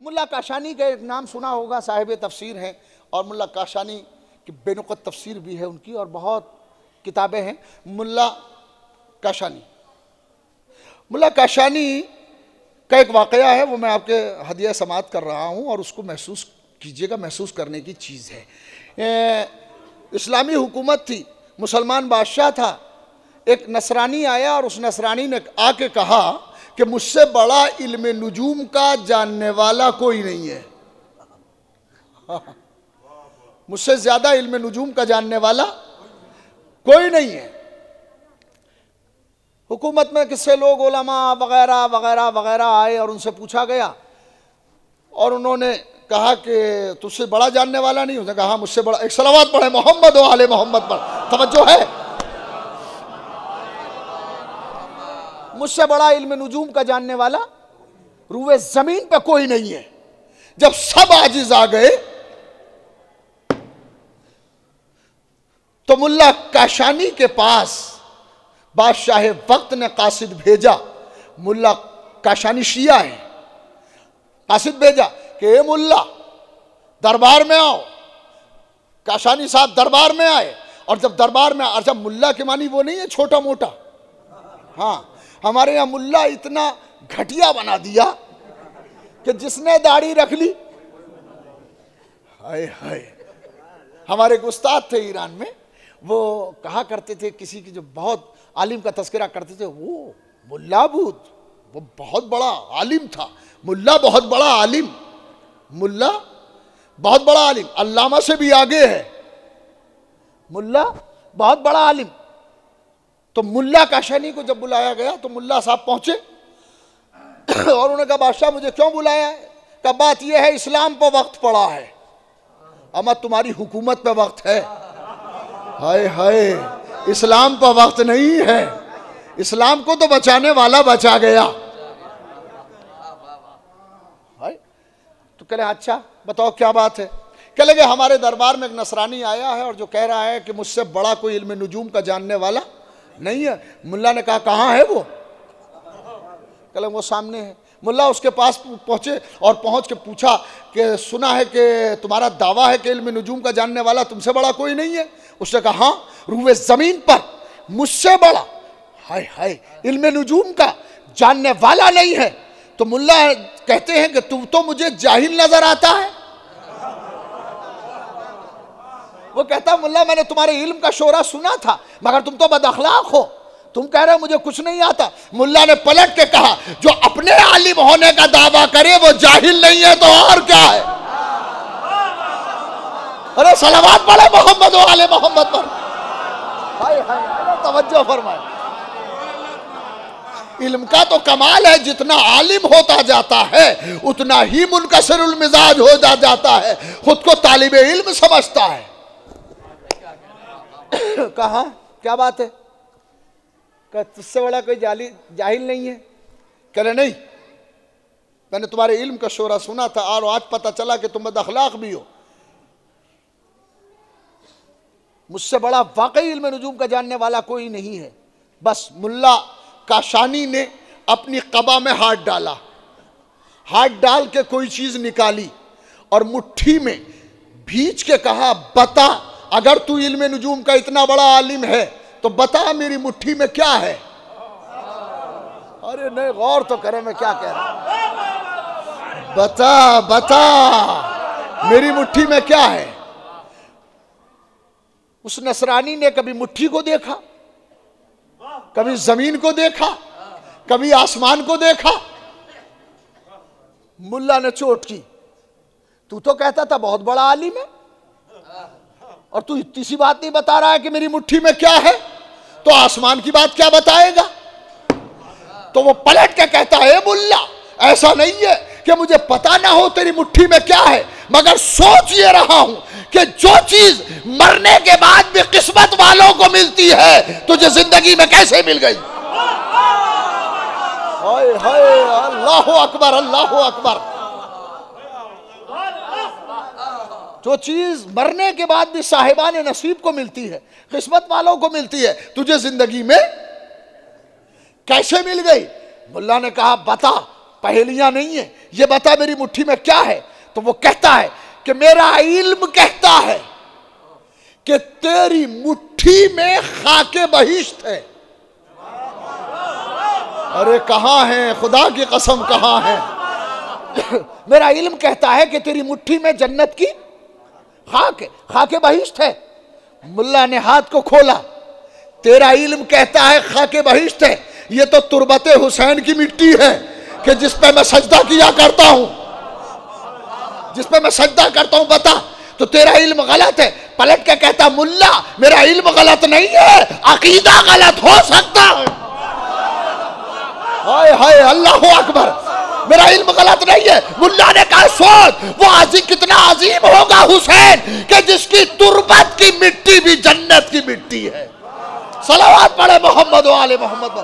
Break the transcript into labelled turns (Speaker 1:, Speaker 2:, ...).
Speaker 1: ملا کاشانی کا ایک نام سنا ہوگا، صاحب تفسیر ہیں اور ملا کاشانی کی بے نقط تفسیر بھی ہے ان کی اور بہت کتابیں ہیں۔ ملا کاشانی۔ ملا کاشانی کا ایک واقعہ ہے، وہ میں آپ کے ہدیہ سماعت کر رہا ہوں اور اس کو محسوس کیجیے گا، محسوس کرنے کی چیز ہے۔ اسلامی حکومت تھی، مسلمان بادشاہ تھا۔ ایک نصرانی آیا اور اس نصرانی نے آ کے کہا کہ مجھ سے بڑا علم نجوم کا جاننے والا کوئی نہیں ہے۔ مجھ سے زیادہ علم نجوم کا جاننے والا کوئی نہیں ہے۔ حکومت میں کس سے لوگ علماء وغیرہ وغیرہ وغیرہ آئے اور ان سے پوچھا گیا اور انہوں نے کہا کہ تجھ سے بڑا جاننے والا نہیں نے کہا ہاں، مجھ سے بڑا، ایک سلوات پڑھے محمد و آل محمد پر توجہ ہے؟ مجھ سے بڑا علم نجوم کا جاننے والا روئے زمین پہ کوئی نہیں ہے۔ جب سب آجز آ گئے، تو ملا کاشانی کے پاس بادشاہ وقت نے قاصد بھیجا۔ ملا کاشانی شیعہ ہے قاصد بھیجا کہ اے ملا، دربار میں آؤ۔ کاشانی صاحب دربار میں آئے اور جب دربار میں اور جب ملا کے معنی وہ نہیں ہے چھوٹا موٹا۔ ہاں ہمارے یہاں ملا اتنا گھٹیا بنا دیا کہ جس نے داڑھی رکھ لی۔ ہائے ہائے۔ ہمارے ایک استاد تھے ایران میں، وہ کہا کرتے تھے، کسی کی جو بہت عالم کا تذکرہ کرتے تھے، وہ ملا بود وہ بہت بڑا عالم تھا۔ ملا بہت بڑا عالم۔ ملا بہت بڑا عالم۔ علامہ سے بھی آگے ہے۔ ملا بہت بڑا عالم۔ تو ملا کاشانی کو جب بلایا گیا تو ملا صاحب پہنچے اور انہوں نے کہا، بادشاہ مجھے کیوں بلایا ہے؟ کہ بات یہ ہے، اسلام پہ وقت پڑا ہے۔ اما، تمہاری حکومت پہ وقت ہے۔ ہائے ہائے، اسلام پہ وقت نہیں ہے۔ اسلام کو تو بچانے والا بچا گیا۔ تو کہہ اچھا بتاؤ کیا بات ہے؟ کہ لگے، ہمارے دربار میں ایک نصرانی آیا ہے اور جو کہہ رہا ہے کہ مجھ سے بڑا کوئی علم نجوم کا جاننے والا نہیں ہے۔ ملا نے کہا، کہاں ہے وہ؟ کہ وہ سامنے ہے۔ ملا اس کے پاس پہنچے اور پہنچ کے پوچھا کہ، سنا ہے کہ تمہارا دعویٰ ہے کہ علم نجوم کا جاننے والا تم سے بڑا کوئی نہیں ہے؟ اس نے کہا ہاں روئے زمین پر مجھ سے بڑا۔ ہائے ہائے، علم نجوم کا جاننے والا نہیں ہے۔ تو ملا کہتے ہیں کہ تم تو مجھے جاہل نظر آتا ہے۔ وہ کہتا ملا، میں نے تمہارے علم کا شورہ سنا تھا، مگر تم تو بد اخلاق ہو۔ تم کہہ رہے مجھے کچھ نہیں آتا۔ ملا نے پلٹ کے کہا، جو اپنے عالم ہونے کا دعویٰ کرے، وہ جاہل نہیں ہے تو اور کیا ہے؟ ارے سلامات پڑے محمد و آل محمد پر۔ توجہ فرمائے۔ علم کا تو کمال ہے، جتنا عالم ہوتا جاتا ہے، اتنا ہی منکسر المزاج ہو جا جاتا ہے۔ خود کو طالب علم سمجھتا ہے۔ کہاں کیا بات ہے کہ تجھ سے بڑا کوئی جاہل نہیں ہے کہ نہیں میں نے تمہارے علم کا شورہ سنا تھا اور آج پتہ چلا کہ تم بد اخلاق بھی ہو مجھ سے بڑا واقعی علم نجوم کا جاننے والا کوئی نہیں ہے بس ملا کاشانی نے اپنی قبا میں ہاتھ ڈالا ہاتھ ڈال کے کوئی چیز نکالی اور مٹھی میں بھیج کے کہا بتا اگر تو علم نجوم کا اتنا بڑا عالم ہے، تو بتا میری مٹھی میں کیا ہے؟ ارے نہیں، غور تو کرے میں کیا کہہ رہا بتا بتا، میری مٹھی میں کیا ہے؟ اس نصرانی نے کبھی مٹھی کو دیکھا؟ کبھی زمین کو دیکھا؟ کبھی آسمان کو دیکھا؟ ملا نے چوٹ کی۔ تو تو کہتا تھا بہت بڑا عالم ہے۔ اور تو اتنی سی بات نہیں بتا رہا ہے کہ میری مٹھی میں کیا ہے؟ تو آسمان کی بات کیا بتائے گا؟ تو وہ پلٹ کے کہتا ہے ملا، ایسا نہیں ہے کہ مجھے پتا نہ ہو تیری مٹھی میں کیا ہے، مگر سوچ یہ رہا ہوں کہ جو چیز مرنے کے بعد بھی قسمت والوں کو ملتی ہے، تجھے زندگی میں کیسے مل گئی؟ اللہ اکبر اللہ اکبر۔ جو چیز مرنے کے بعد بھی صاحبان نصیب کو ملتی ہے، قسمت والوں کو ملتی ہے، تجھے زندگی میں کیسے مل گئی؟ ملا نے کہا، بتا پہلیاں نہیں ہیں۔ یہ بتا میری مٹھی میں کیا ہے؟ تو وہ کہتا ہے کہ میرا علم کہتا ہے کہ تیری مٹھی میں خاک بہشت ہے۔ ارے کہاں ہیں؟ خدا کی قسم کہاں ہے میرا علم کہتا ہے کہ تیری مٹھی میں جنت کی خاک ہے، خاک بہشت ہے۔ ملا نے ہاتھ کو کھولا۔ تیرا علم کہتا ہے خاک بہشت ہے۔ یہ تو تربت حسین کی مٹی ہے کہ جس پہ میں سجدہ کیا کرتا ہوں۔ جس پہ میں سجدہ کرتا ہوں، بتا۔ تو تیرا علم غلط ہے۔ پلٹ کے کہتا، ملا، میرا علم غلط نہیں ہے۔ عقیدہ غلط ہو سکتا ہے۔ ہائے ہائے، اللہ اکبر۔ میرا علم غلط نہیں ہے۔ ملا نے کہا، سوچ، وہ عظیم کتنا عظیم ہوگا حسین کہ جس کی تربت کی مٹی بھی جنت کی مٹی ہے۔ سلوات پڑھے محمد و آل محمد۔ پر